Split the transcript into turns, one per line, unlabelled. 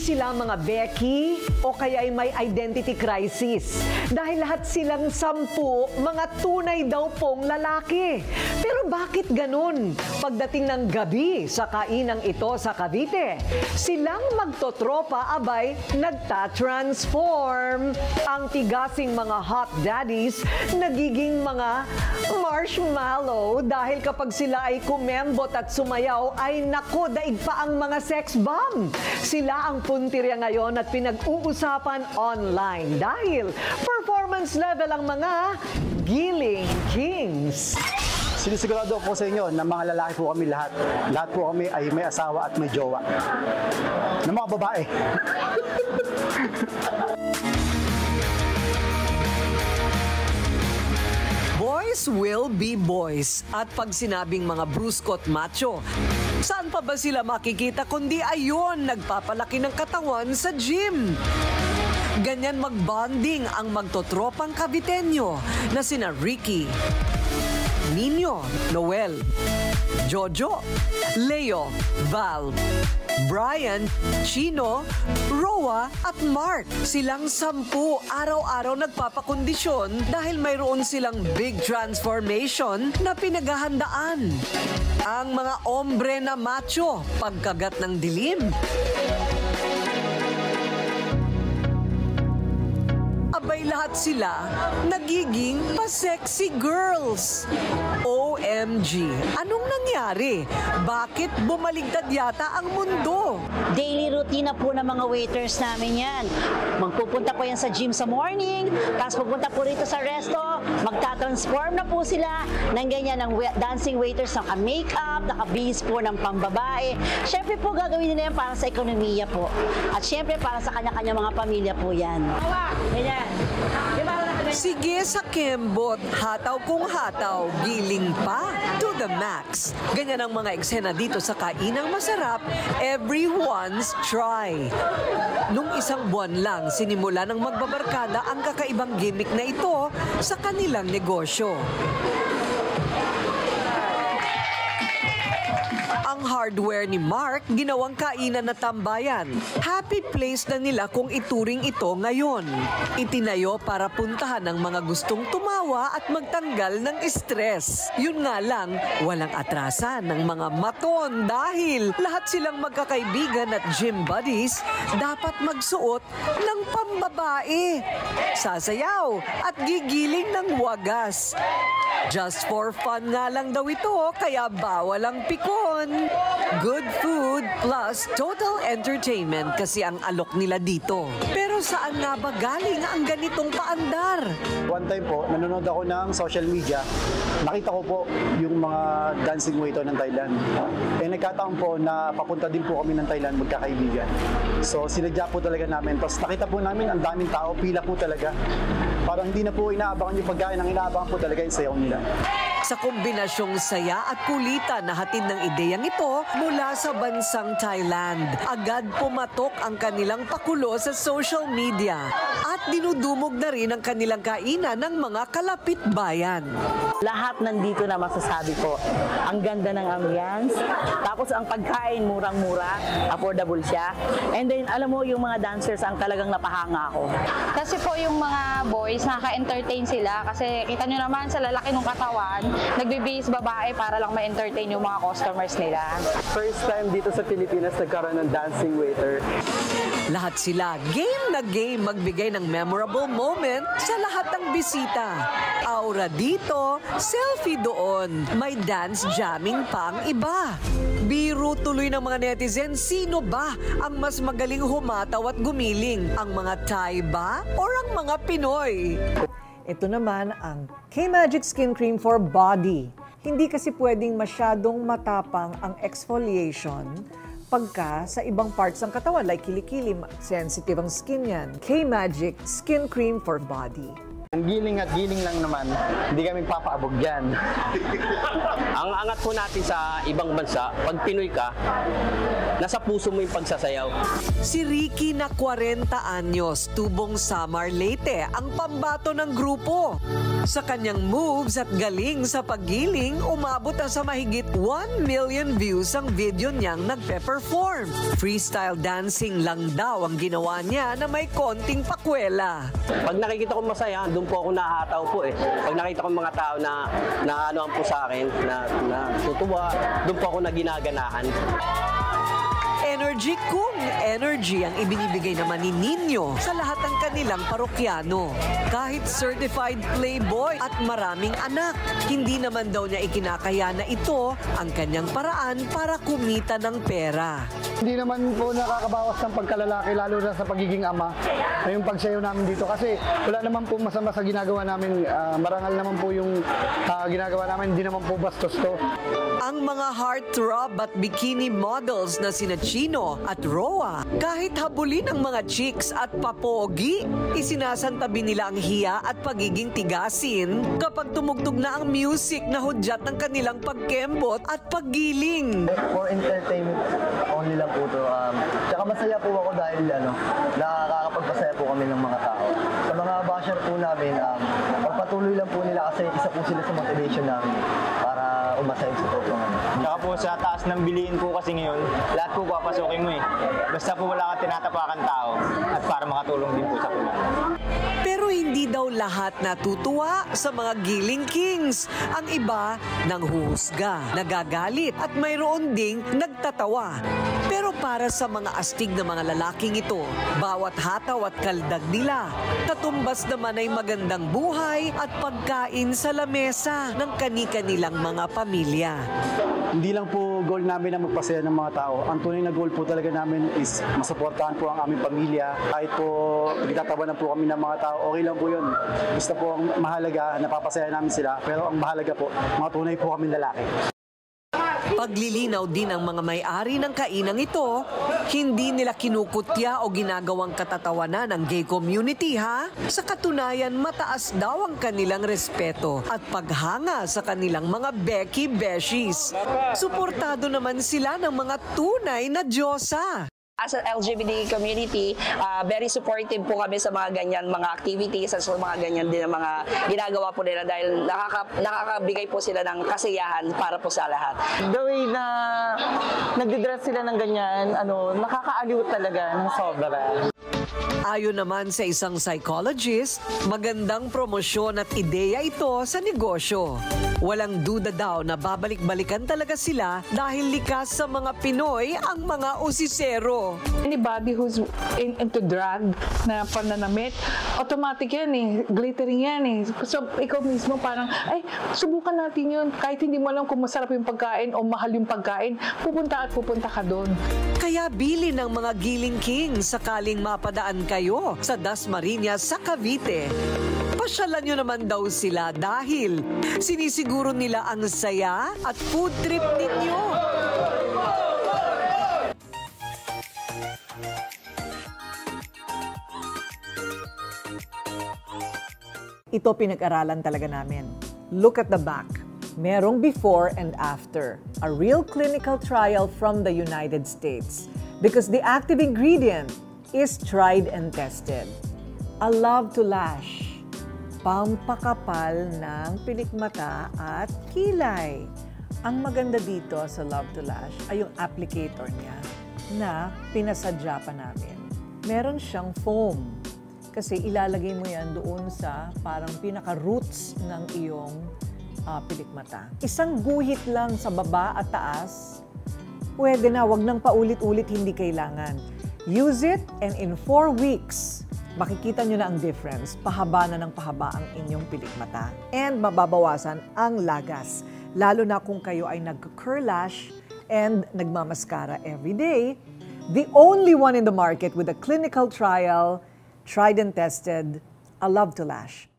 sila mga Becky o kaya ay may identity crisis. Dahil lahat silang sampu, mga tunay daw pong lalaki. Pero bakit ganun? Pagdating ng gabi sa kainang ito sa Cavite, silang magtotropa abay nagta-transform. Ang tigasing mga hot daddies nagiging mga marshmallow dahil kapag sila ay kumembot at sumayaw ay nako daig pa ang mga sex bomb. Sila ang puntirya ngayon at pinag-uusapan online dahil performance level ang mga Giling Kings.
Sinisigurado ko sa inyo na mga lalaki po kami lahat. Lahat po kami ay may asawa at may jowa. Na mga babae.
Boys will be boys. At pag sinabing mga bruskot macho, saan pa ba sila makikita kundi ayun, nagpapalaki ng katawan sa gym. Ganyan magbonding ang magtotropang kabitenyo na sina Ricky, Nino, Noel, Jojo, Leo, Val, Brian, Chino, Roa at Mark. Silang sampu araw-araw nagpapakondisyon dahil mayroon silang big transformation na pinaghahandaan. Ang mga ombre na macho pagkagat ng dilim. Abay lahat sila nagiging pa-sexy girls. OMG, anong nangyari? Bakit bumaligtad yata ang mundo?
Daily routine na po ng mga waiters namin yan. Magpupunta po yan sa gym sa morning, tapos pupunta po rito sa resto, magta-transform na po sila ng ganyan ng dancing waiters, naka-makeup, naka-base po ng pambabae. Siyempre po gagawin nila yan para sa ekonomiya po. At siyempre para sa kanya-kanya mga pamilya po yan. Ganyan.
Sige sa kembot, hataw kung hataw, giling pa, to the max. Ganyan ang mga eksena dito sa Kainang Masarap, everyone's try. Nung isang buwan lang, sinimula ng magbabarkada ang kakaibang gimmick na ito sa kanilang negosyo. Ang hardware ni Mark, ginawang kainan na tambayan. Happy place na nila kung ituring ito ngayon. Itinayo para puntahan ng mga gustong tumawa at magtanggal ng stress. Yun nga lang, walang atrasan ng mga maton dahil lahat silang magkakaibigan at gym buddies dapat magsuot ng pambabae. Sasayaw at gigiling ng wagas. Just for fun nga lang daw ito, kaya bawal ang pikon. Good food plus total entertainment kasi ang alok nila dito. Pero saan nga ba galing ang ganitong paandar?
One time po, nanonood ako ng social media. Nakita ko po yung mga dancing waiter ng Thailand. Eh nagkataon po na papunta din po kami ng Thailand magkakaibigan. So sinadya po talaga namin. Tapos nakita po namin ang daming tao, pila po talaga. Parang hindi na po inaabangan yung pagkain, ang inaabangan po talaga yung sayaw nila. Kinder.
Sa kombinasyong saya at kulitan na hatid ng ideyang ito mula sa bansang Thailand. Agad pumatok ang kanilang pakulo sa social media at dinudumog na rin ang kanilang kainan ng mga kalapit bayan.
Lahat nandito na masasabi ko. Ang ganda ng ambience. Tapos ang pagkain, murang-mura. Affordable siya. And then, alam mo, yung mga dancers ang talagang napahanga ako.
Kasi po yung mga boys, nakaka-entertain sila. Kasi kita nyo naman sa lalaki ng katawan, nagbe-base babae para lang ma-entertain yung mga customers nila.
First time dito sa Pilipinas nagkaroon ng dancing waiter.
Lahat sila game na game magbigay ng memorable moment sa lahat ng bisita. Aura dito, selfie doon. May dance jamming pa ang iba. Biro tuloy ng mga netizen, sino ba ang mas magaling humataw at gumiling? Ang mga Thai ba or ang mga Pinoy? Ito naman ang K-Magic Skin Cream for Body. Hindi kasi pwedeng masyadong matapang ang exfoliation pagka sa ibang parts ng katawan like kilikili, sensitive ang skin yan. K-Magic Skin Cream for Body.
Ang giling at giling lang naman, hindi kami papaabog dyan.
Ang angat po natin sa ibang bansa, pag Pinoy ka, nasa puso mo yung pagsasayaw.
Si Ricky na 40 anyos, tubong Samar Leyte, ang pambato ng grupo. Sa kanyang moves at galing sa paggiling, umabot na sa mahigit 1 million views ang video niyang nagpe-perform. Freestyle dancing lang daw ang ginawa niya na may konting pakwela.
Pag nakikita ko masaya, doon po ako nahataw po eh. Pag nakita ko mga tao na na ano po sa akin, na, na tutuwa, doon po ako naginaganahan.
Energy kung energy ang ibinibigay naman ni Nino sa lahat ng kanilang parokyano. Kahit certified playboy at maraming anak, hindi naman daw niya ikinakaya na ito ang kanyang paraan para kumita ng pera.
Hindi naman po nakakabawas ng pagkalalaki, lalo na sa pagiging ama, yung pagsayaw namin dito. Kasi wala naman po masama sa ginagawa namin. Ah, marangal naman po yung ah, ginagawa namin, hindi naman po bastos to.
Ang mga heartthrob at bikini models na sina Chino at Roa, kahit habulin ang mga chicks at papogi, isinasantabi nila ang hiya at pagiging tigasin kapag tumugtog na ang music na hudyat ng kanilang pagkembot at paggiling.
for entertainment only lang po to. Um, tsaka masaya po ako dahil ano, nakakapagpasaya po kami ng mga tao. Sa mga basher po namin, um, pagpatuloy lang po nila kasi isa po sila sa motivation namin para umasaya sa totoong
po sa taas ng bilihin po kasi ngayon, lahat po papasukin mo eh. Basta po wala kang tinatapakan tao at para makatulong din po sa kulang.
Pero hindi daw lahat natutuwa sa mga Giling Kings. Ang iba nang huhusga, nagagalit at mayroon ding nagtatawa. Pero para sa mga astig na mga lalaking ito, bawat hataw at kaldag nila, katumbas naman ay magandang buhay at pagkain sa lamesa ng kani-kanilang mga pamilya.
Hindi lang po goal namin na magpasaya ng mga tao. Ang tunay na goal po talaga namin is masuportahan po ang aming pamilya. Kahit po pinagtatawanan po kami ng mga tao, okay lang po yun. Basta po ang mahalaga, napapasaya namin sila. Pero ang mahalaga po, mga tunay po kami lalaki.
Paglilinaw din ng mga may-ari ng kainang ito, hindi nila kinukutya o ginagawang katatawanan ng gay community ha. Sa katunayan, mataas daw ang kanilang respeto at paghanga sa kanilang mga Becky Beshies. Suportado naman sila ng mga tunay na Diyosa.
As an LGBT community, ah, very supportive po kami sa mga ganyan mga activities at sa mga ganyan din ang mga ginagawa po nila dahil nakaka, nakakabigay po sila ng kasiyahan para po sa lahat.
the way na nagdidress sila ng ganyan, ano, nakakaaliw talaga ng sobra.
Ayon naman sa isang psychologist, magandang promosyon at ideya ito sa negosyo. Walang duda daw na babalik-balikan talaga sila dahil likas sa mga Pinoy ang mga usisero.
Anybody who's in, into drug na pananamit, automatic yan eh. Glittering yan eh. So, ikaw mismo parang, ay, subukan natin yun. Kahit hindi mo alam kung masarap yung pagkain o mahal yung pagkain, pupunta at pupunta ka doon.
Kaya bili ng mga Giling King sakaling mapadaan kayo sa Dasmariñas sa Cavite. Pasyalan nyo naman daw sila dahil sinisiguro nila ang saya at food trip ninyo.
Ito pinag-aralan talaga namin. Look at the back. Merong before and after. A real clinical trial from the United States. Because the active ingredient is tried and tested. A love to lash. Pampakapal ng pilikmata at kilay. Ang maganda dito sa Love to Lash ay yung applicator niya na pinasadya pa namin. Meron siyang foam kasi ilalagay mo yan doon sa parang pinaka-roots ng iyong ah, pilikmata. Isang guhit lang sa baba at taas, pwede na, wag nang paulit-ulit, hindi kailangan. Use it and in four weeks, makikita nyo na ang difference. Pahaba na ng pahaba ang inyong pilikmata. And mababawasan ang lagas. Lalo na kung kayo ay nag-curl lash and nagmamaskara every day. The only one in the market with a clinical trial, tried and tested, a love to lash.